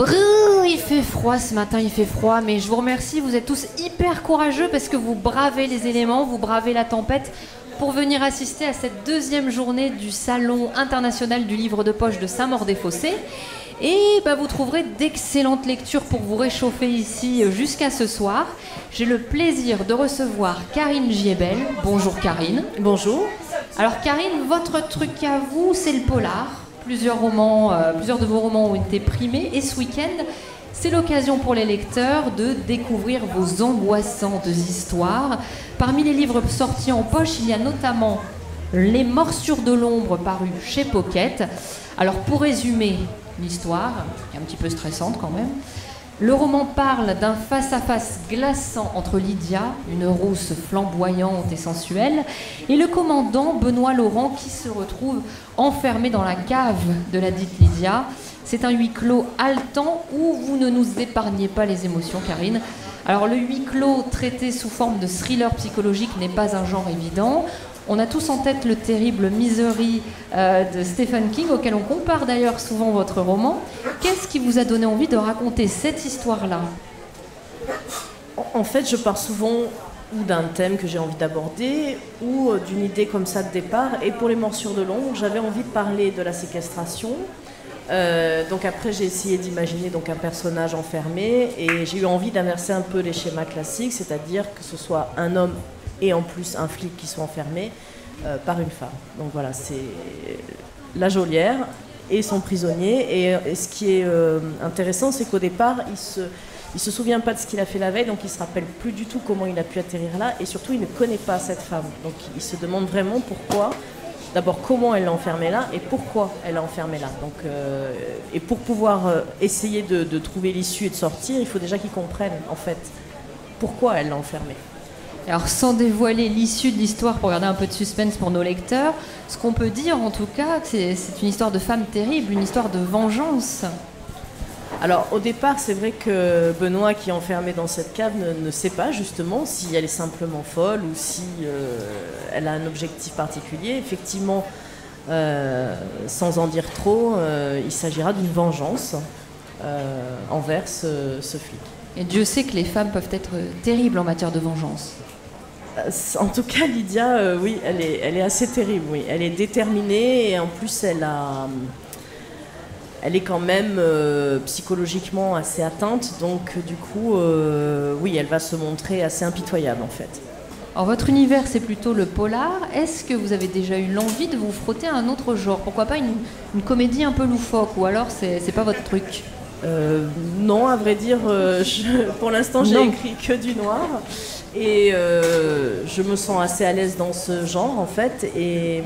Brrr, il fait froid ce matin, il fait froid, mais je vous remercie, vous êtes tous hyper courageux parce que vous bravez les éléments, vous bravez la tempête pour venir assister à cette deuxième journée du Salon international du livre de poche de Saint-Maur-des-Fossés. Et bah, vous trouverez d'excellentes lectures pour vous réchauffer ici euh, jusqu'à ce soir. J'ai le plaisir de recevoir Karine Giebel. Bonjour Karine. Bonjour. Alors Karine, votre truc à vous, c'est le polar. Euh, plusieurs de vos romans ont été primés et ce week-end, c'est l'occasion pour les lecteurs de découvrir vos angoissantes histoires. Parmi les livres sortis en poche, il y a notamment Les morsures de l'ombre paru chez Pocket. Alors pour résumer l'histoire, qui est un petit peu stressante quand même, le roman parle d'un face-à-face glaçant entre Lydia, une rousse flamboyante et sensuelle, et le commandant Benoît Laurent qui se retrouve enfermé dans la cave de la dite Lydia. C'est un huis clos haletant où vous ne nous épargnez pas les émotions, Karine. Alors le huis clos traité sous forme de thriller psychologique n'est pas un genre évident. On a tous en tête le terrible Misery euh, de Stephen King, auquel on compare d'ailleurs souvent votre roman. Qu'est-ce qui vous a donné envie de raconter cette histoire-là? En fait, je pars souvent ou d'un thème que j'ai envie d'aborder ou euh, d'une idée comme ça de départ. Et pour les morsures de l'ombre, j'avais envie de parler de la séquestration. Euh, donc après, j'ai essayé d'imaginer donc un personnage enfermé et j'ai eu envie d'inverser un peu les schémas classiques, c'est-à-dire que ce soit un homme et en plus un flic qui soit enfermé euh, par une femme. Donc voilà, c'est la geôlière et son prisonnier. Et, ce qui est euh, intéressant, c'est qu'au départ, il se, il se souvient pas de ce qu'il a fait la veille, donc il se rappelle plus du tout comment il a pu atterrir là, et surtout il ne connaît pas cette femme. Donc il se demande vraiment pourquoi. D'abord comment elle l'a enfermé là et pourquoi elle l'a enfermé là. Donc, euh, et pour pouvoir essayer de, de trouver l'issue et de sortir, il faut déjà qu'il comprenne en fait pourquoi elle l'a enfermé. Alors sans dévoiler l'issue de l'histoire pour garder un peu de suspense pour nos lecteurs, ce qu'on peut dire en tout cas, c'est une histoire de femme terrible, une histoire de vengeance. Alors au départ, c'est vrai que Benoît, qui est enfermé dans cette cave, ne, sait pas justement si elle est simplement folle ou si euh, elle a un objectif particulier. Effectivement, euh, sans en dire trop, euh, il s'agira d'une vengeance envers ce flic. Et Dieu sait que les femmes peuvent être terribles en matière de vengeance. En tout cas, Lydia, euh, oui, elle est, assez terrible. Oui, elle est déterminée et en plus, elle est quand même euh, psychologiquement assez atteinte. Donc, du coup, euh, oui, elle va se montrer assez impitoyable en fait. Alors, votre univers, c'est plutôt le polar. Est-ce que vous avez déjà eu l'envie de vous frotter à un autre genre? Pourquoi pas une, une, comédie un peu loufoque? Ou alors, c'est pas votre truc? Non, à vrai dire, pour l'instant, j'ai écrit que du noir. Et euh, je me sens assez à l'aise dans ce genre en fait. Et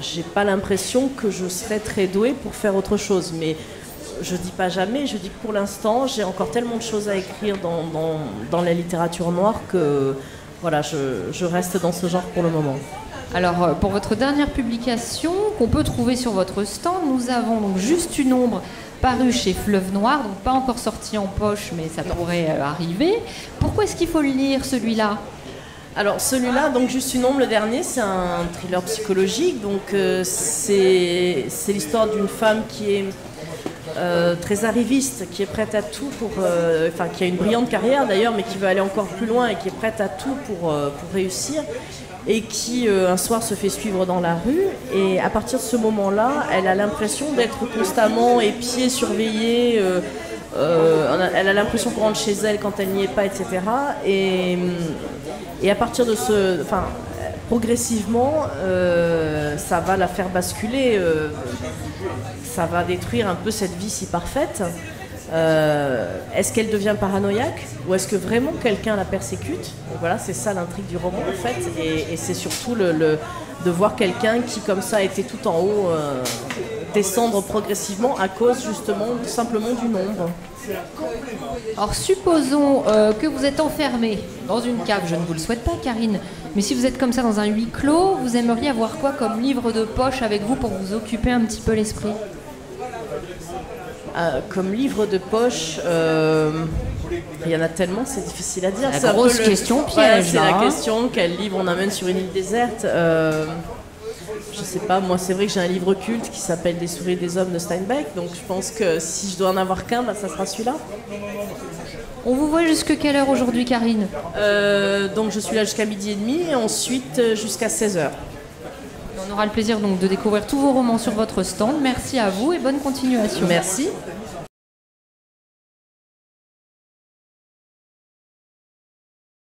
j'ai pas l'impression que je serais très douée pour faire autre chose. Mais je dis pas jamais, je dis que pour l'instant, j'ai encore tellement de choses à écrire dans, dans, dans la littérature noire que voilà, je, je, reste dans ce genre pour le moment. Alors, euh, pour votre dernière publication qu'on peut trouver sur votre stand, nous avons donc juste une ombre paru chez Fleuve Noir, donc pas encore sorti en poche, mais ça pourrait euh, arriver. Pourquoi est-ce qu'il faut le lire celui-là? Alors celui-là, donc juste une ombre, le dernier, c'est un thriller psychologique. Donc euh, c'est l'histoire d'une femme qui est euh, très arriviste, qui est prête à tout pour, enfin qui a une brillante carrière d'ailleurs, mais qui veut aller encore plus loin et qui est prête à tout pour, pour réussir et qui euh, un soir se fait suivre dans la rue. Et à partir de ce moment-là, elle a l'impression d'être constamment épiée, surveillée. Euh, euh, elle a l'impression qu'on rentre chez elle quand elle n'y est pas, etc. Et, et à partir de ce. Enfin, progressivement, ça va la faire basculer. ça va détruire un peu cette vie si parfaite. Euh, est-ce qu'elle devient paranoïaque ou est-ce que vraiment quelqu'un la persécute? Voilà, c'est ça l'intrigue du roman en fait, et, c'est surtout le, de voir quelqu'un qui comme ça était tout en haut euh, descendre progressivement à cause justement simplement du nombre. Alors supposons euh, que vous êtes enfermé dans une cave, je ne vous le souhaite pas Karine, mais si vous êtes comme ça dans un huis clos, vous aimeriez avoir quoi comme livre de poche avec vous pour vous occuper un petit peu l'esprit? Euh, comme livre de poche, euh, il y en a tellement, c'est difficile à dire. C'est la grosse question piège. c'est la question quel livre on amène sur une île déserte. Euh, je sais pas, moi c'est vrai que j'ai un livre culte qui s'appelle Des souris des hommes de Steinbeck, donc je pense que si je dois en avoir qu'un, bah, ça sera celui-là. On vous voit jusque quelle heure aujourd'hui, Karine? Euh, donc je suis là jusqu'à midi et demi et ensuite euh, jusqu'à 16h. On aura le plaisir donc de découvrir tous vos romans sur votre stand. Merci à vous et bonne continuation. Merci.